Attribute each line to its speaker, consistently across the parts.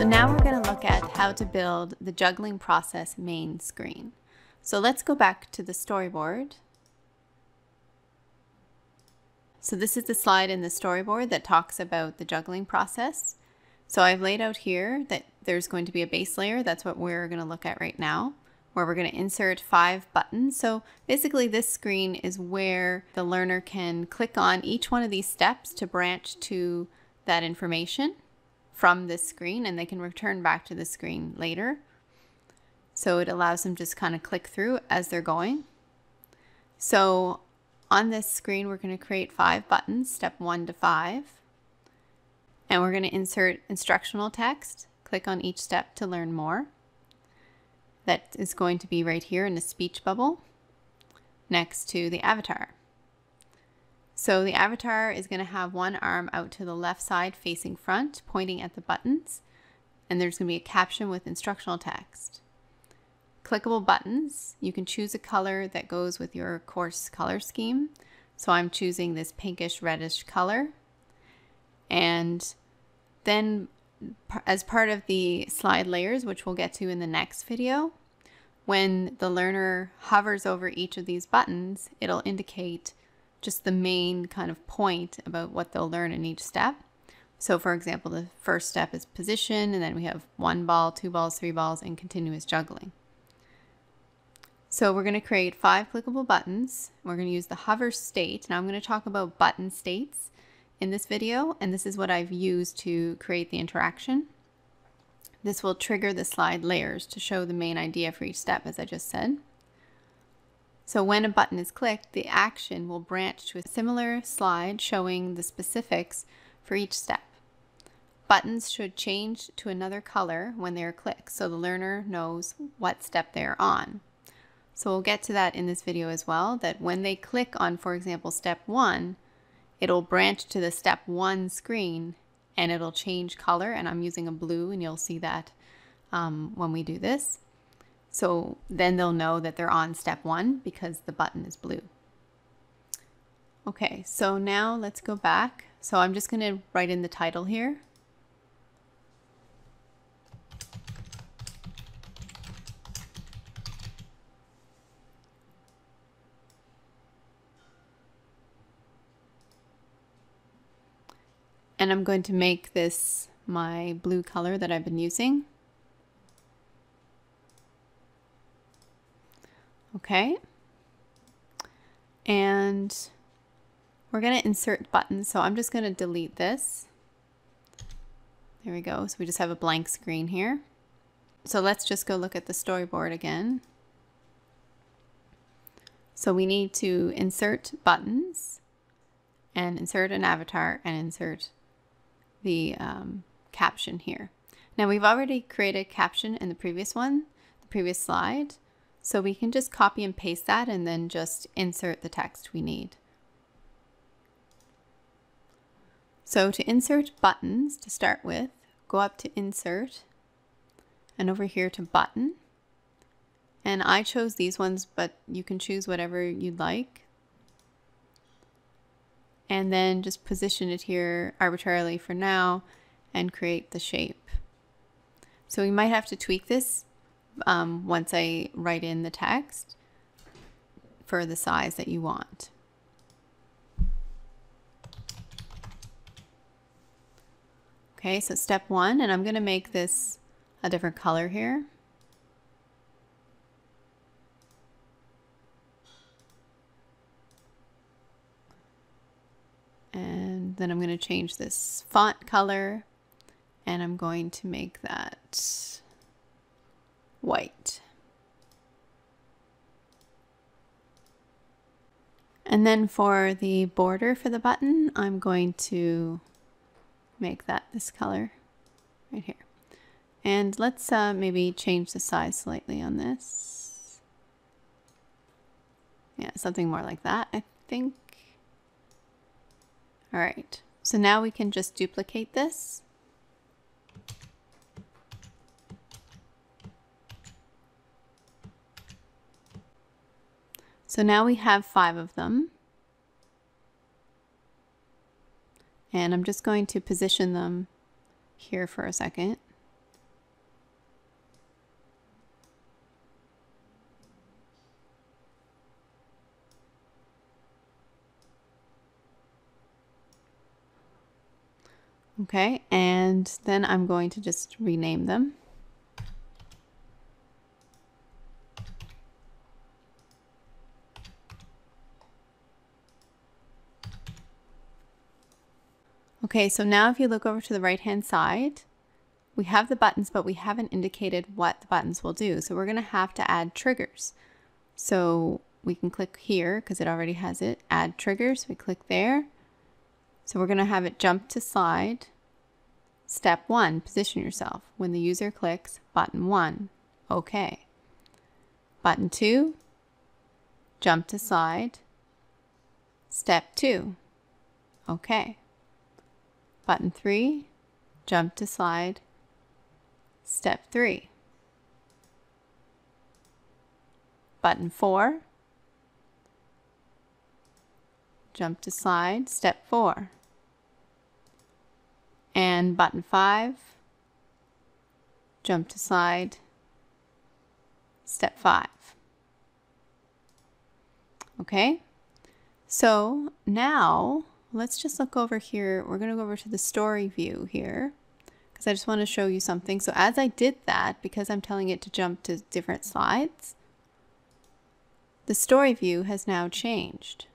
Speaker 1: So now we're going to look at how to build the juggling process main screen. So let's go back to the storyboard. So this is the slide in the storyboard that talks about the juggling process. So I've laid out here that there's going to be a base layer. That's what we're going to look at right now, where we're going to insert five buttons. So basically this screen is where the learner can click on each one of these steps to branch to that information from this screen and they can return back to the screen later. So it allows them just kind of click through as they're going. So on this screen, we're going to create five buttons, step one to five. And we're going to insert instructional text. Click on each step to learn more. That is going to be right here in the speech bubble next to the avatar. So the avatar is going to have one arm out to the left side facing front, pointing at the buttons, and there's going to be a caption with instructional text. Clickable buttons, you can choose a color that goes with your course color scheme. So I'm choosing this pinkish reddish color. And then as part of the slide layers, which we'll get to in the next video, when the learner hovers over each of these buttons, it'll indicate just the main kind of point about what they'll learn in each step. So for example, the first step is position, and then we have one ball, two balls, three balls, and continuous juggling. So we're going to create five clickable buttons. We're going to use the hover state. Now I'm going to talk about button states in this video, and this is what I've used to create the interaction. This will trigger the slide layers to show the main idea for each step, as I just said. So when a button is clicked, the action will branch to a similar slide showing the specifics for each step. Buttons should change to another color when they are clicked so the learner knows what step they are on. So we'll get to that in this video as well, that when they click on, for example, step one, it'll branch to the step one screen and it'll change color and I'm using a blue and you'll see that um, when we do this. So then they'll know that they're on step one because the button is blue. Okay, so now let's go back. So I'm just going to write in the title here. And I'm going to make this my blue color that I've been using. Okay. And we're going to insert buttons. So I'm just going to delete this. There we go. So we just have a blank screen here. So let's just go look at the storyboard again. So we need to insert buttons and insert an avatar and insert the um, caption here. Now we've already created caption in the previous one, the previous slide. So we can just copy and paste that and then just insert the text we need. So to insert buttons to start with, go up to insert and over here to button. And I chose these ones, but you can choose whatever you'd like. And then just position it here arbitrarily for now and create the shape. So we might have to tweak this um, once I write in the text for the size that you want. Okay, so step one, and I'm going to make this a different color here. And then I'm going to change this font color and I'm going to make that white. And then for the border for the button, I'm going to make that this color right here. And let's uh, maybe change the size slightly on this. Yeah, something more like that, I think. All right, so now we can just duplicate this So now we have five of them. And I'm just going to position them here for a second. Okay, and then I'm going to just rename them. Okay, so now if you look over to the right hand side, we have the buttons, but we haven't indicated what the buttons will do. So we're going to have to add triggers. So we can click here because it already has it, add triggers. We click there. So we're going to have it jump to slide. Step one, position yourself. When the user clicks button one, okay. Button two, jump to slide. Step two, okay. Button 3, jump to slide. Step 3. Button 4, jump to slide. Step 4. And button 5, jump to slide. Step 5. Okay, so now let's just look over here. We're going to go over to the story view here because I just want to show you something. So as I did that, because I'm telling it to jump to different slides, the story view has now changed.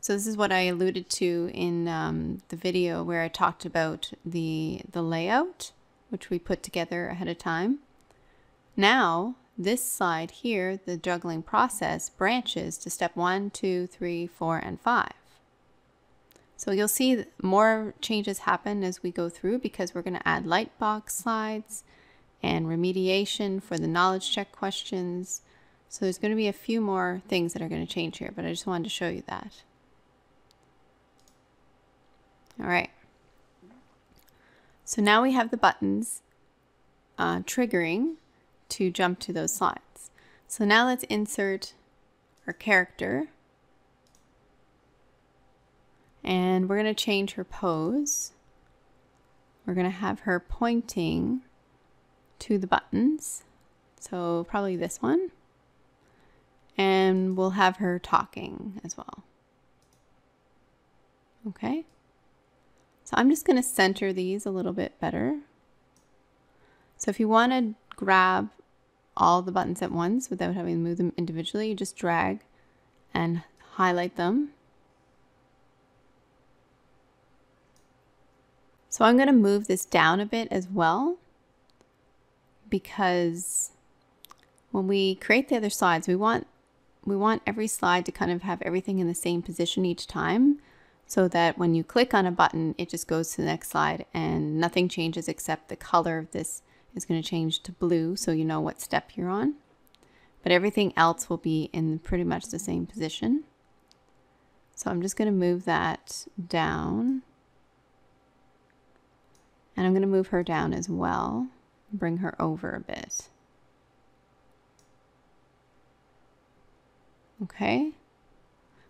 Speaker 1: So this is what I alluded to in um, the video where I talked about the, the layout, which we put together ahead of time. Now, this slide here, the juggling process, branches to step one, two, three, four, and five. So you'll see more changes happen as we go through because we're going to add lightbox slides and remediation for the knowledge check questions. So there's going to be a few more things that are going to change here, but I just wanted to show you that. All right. So now we have the buttons uh, triggering to jump to those slides. So now let's insert our character and we're going to change her pose. We're going to have her pointing to the buttons. So probably this one. And we'll have her talking as well. Okay. So I'm just going to center these a little bit better. So if you want to grab all the buttons at once without having to move them individually, you just drag and highlight them So I'm going to move this down a bit as well because when we create the other slides, we want we want every slide to kind of have everything in the same position each time so that when you click on a button, it just goes to the next slide and nothing changes except the color of this is going to change to blue so you know what step you're on. But everything else will be in pretty much the same position. So I'm just going to move that down. And I'm going to move her down as well, bring her over a bit. Okay.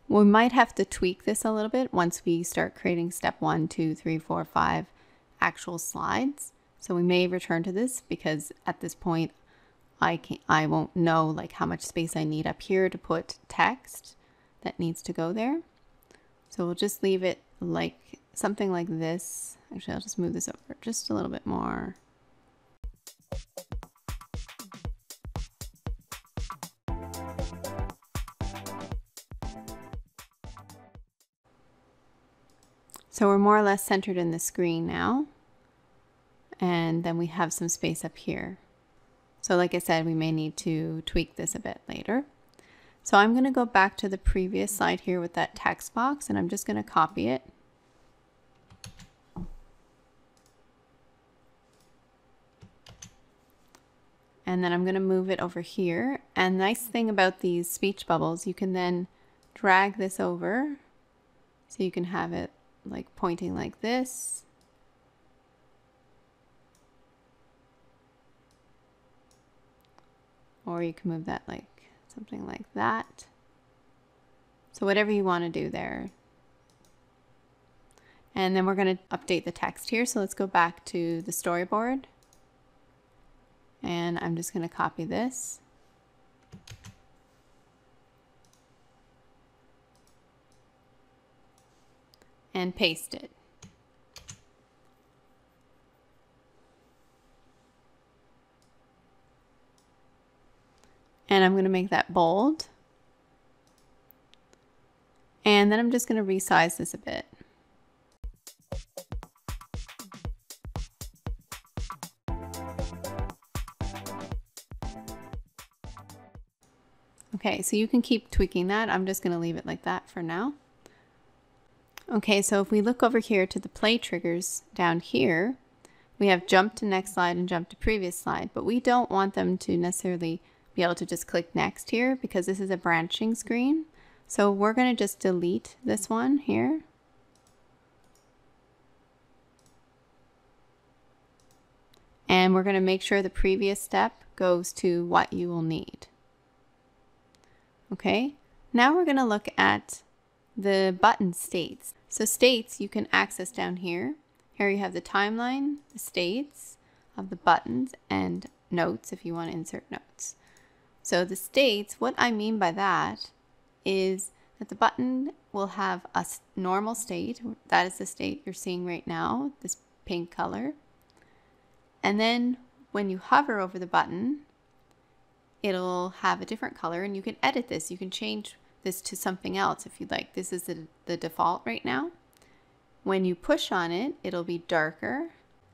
Speaker 1: We might have to tweak this a little bit once we start creating step one, two, three, four, five actual slides. So we may return to this because at this point I can't, I won't know like how much space I need up here to put text that needs to go there. So we'll just leave it like something like this. Actually, I'll just move this over just a little bit more. So we're more or less centered in the screen now. And then we have some space up here. So like I said, we may need to tweak this a bit later. So I'm going to go back to the previous slide here with that text box and I'm just going to copy it. And then I'm going to move it over here. And nice thing about these speech bubbles, you can then drag this over so you can have it like pointing like this. Or you can move that like something like that. So whatever you want to do there. And then we're going to update the text here. So let's go back to the storyboard. And I'm just going to copy this. And paste it. And I'm going to make that bold. And then I'm just going to resize this a bit. Okay, so you can keep tweaking that. I'm just going to leave it like that for now. Okay, so if we look over here to the play triggers down here, we have jump to next slide and jump to previous slide, but we don't want them to necessarily be able to just click next here because this is a branching screen. So we're going to just delete this one here. And we're going to make sure the previous step goes to what you will need. Okay, now we're going to look at the button states. So states you can access down here. Here you have the timeline, the states of the buttons, and notes if you want to insert notes. So the states, what I mean by that is that the button will have a normal state. That is the state you're seeing right now, this pink color. And then when you hover over the button, it'll have a different color and you can edit this. You can change this to something else if you'd like. This is the, the default right now. When you push on it, it'll be darker.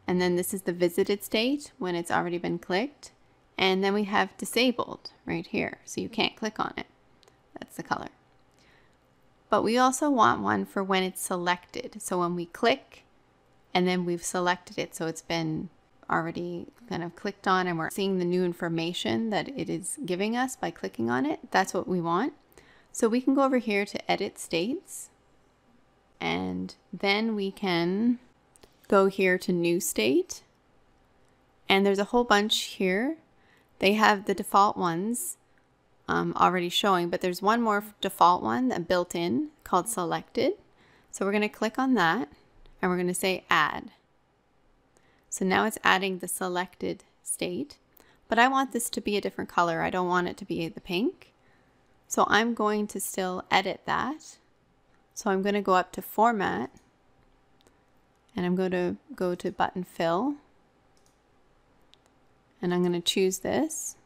Speaker 1: And then this is the visited state when it's already been clicked. And then we have disabled right here. So you can't click on it. That's the color. But we also want one for when it's selected. So when we click and then we've selected it. So it's been already kind of clicked on and we're seeing the new information that it is giving us by clicking on it. That's what we want. So we can go over here to edit states and then we can go here to new state and there's a whole bunch here. They have the default ones um, already showing, but there's one more default one that built in called selected. So we're going to click on that and we're going to say add. So now it's adding the selected state, but I want this to be a different color. I don't want it to be the pink. So I'm going to still edit that. So I'm going to go up to format and I'm going to go to button fill and I'm going to choose this.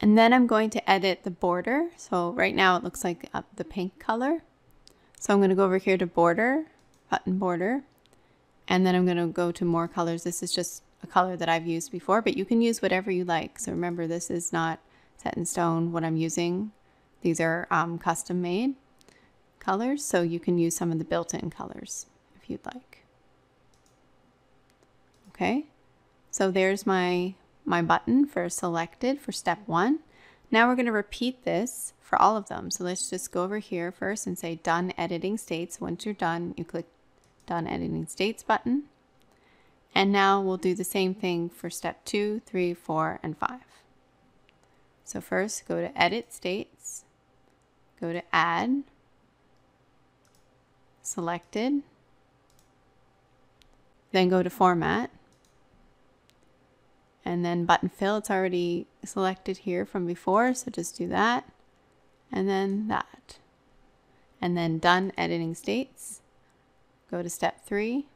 Speaker 1: And then I'm going to edit the border. So right now it looks like uh, the pink color. So I'm going to go over here to border, button border, and then I'm going to go to more colors. This is just a color that I've used before, but you can use whatever you like. So remember, this is not set in stone what I'm using. These are um, custom made colors, so you can use some of the built-in colors if you'd like. Okay, so there's my, my button for selected for step one. Now we're going to repeat this for all of them. So let's just go over here first and say done editing states. Once you're done, you click done editing states button. And now we'll do the same thing for step two, three, four, and five. So first go to edit states, go to add, selected, then go to format, and then button fill, it's already selected here from before, so just do that, and then that. And then done editing states, Go to step three,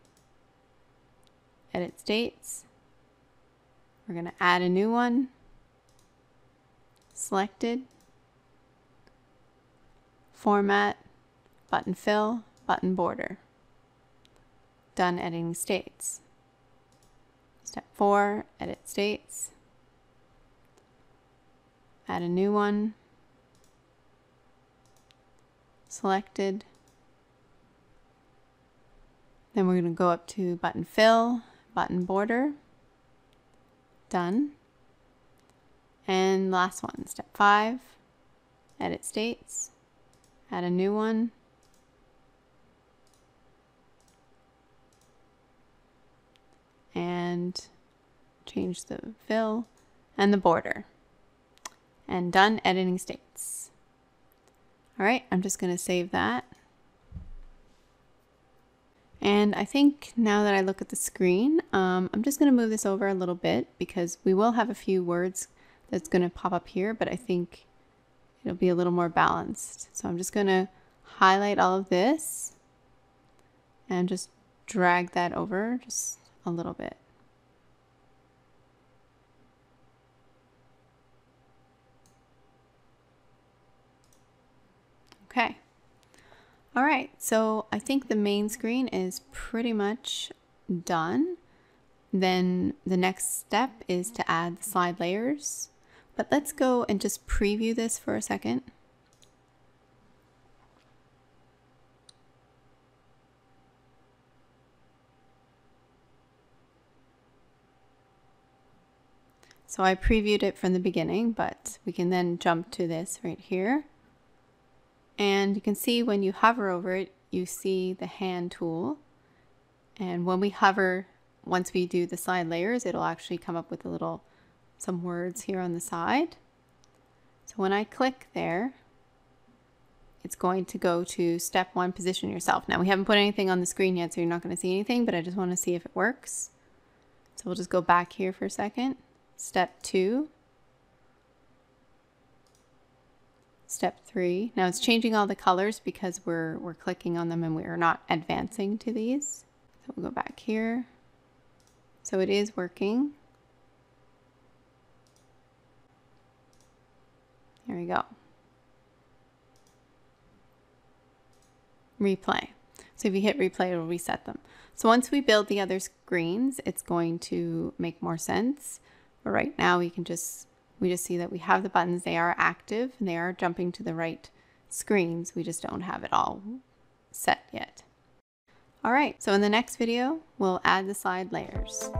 Speaker 1: edit states. We're going to add a new one, selected, format, button fill, button border. Done editing states. Step four, edit states. Add a new one, selected, then we're going to go up to button fill, button border, done. And last one, step five, edit states, add a new one. And change the fill and the border. And done editing states. All right, I'm just going to save that. And I think now that I look at the screen, um, I'm just going to move this over a little bit because we will have a few words that's going to pop up here, but I think it'll be a little more balanced. So I'm just going to highlight all of this and just drag that over just a little bit. Okay. All right, so I think the main screen is pretty much done. Then the next step is to add the slide layers. But let's go and just preview this for a second. So I previewed it from the beginning, but we can then jump to this right here. And you can see when you hover over it, you see the hand tool. And when we hover, once we do the slide layers, it'll actually come up with a little, some words here on the side. So when I click there, it's going to go to step one, position yourself. Now we haven't put anything on the screen yet, so you're not going to see anything, but I just want to see if it works. So we'll just go back here for a second. Step two. Step three. Now it's changing all the colors because we're, we're clicking on them and we are not advancing to these. So we'll go back here. So it is working. Here we go. Replay. So if you hit replay, it'll reset them. So once we build the other screens, it's going to make more sense. But right now we can just, we just see that we have the buttons, they are active and they are jumping to the right screens. We just don't have it all set yet. All right, so in the next video, we'll add the slide layers.